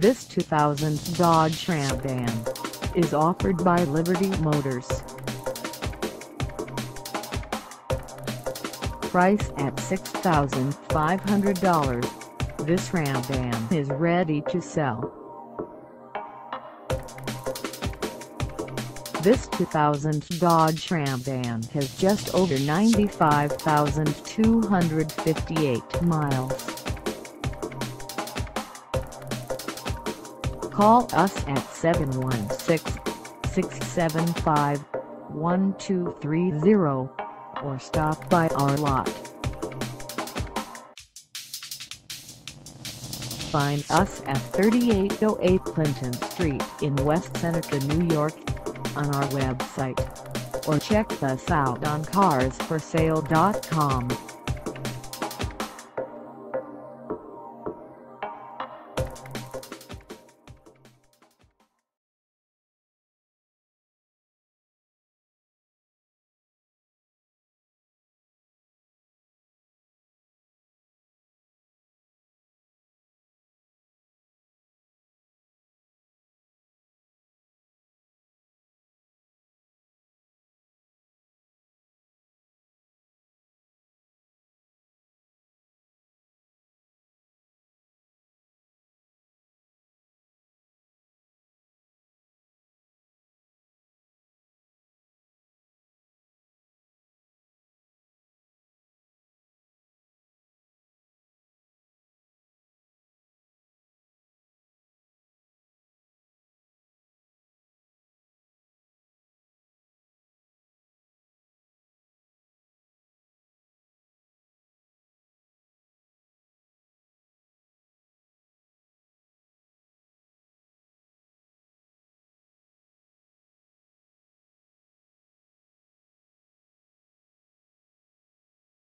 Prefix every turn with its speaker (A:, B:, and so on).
A: This 2000 Dodge Ram van is offered by Liberty Motors. Price at $6,500. This Ram van is ready to sell. This 2000 Dodge Ram van has just over 95,258 miles. Call us at 716-675-1230 or stop by our lot. Find us at 3808 Clinton Street in West Seneca, New York on our website or check us out on carsforsale.com.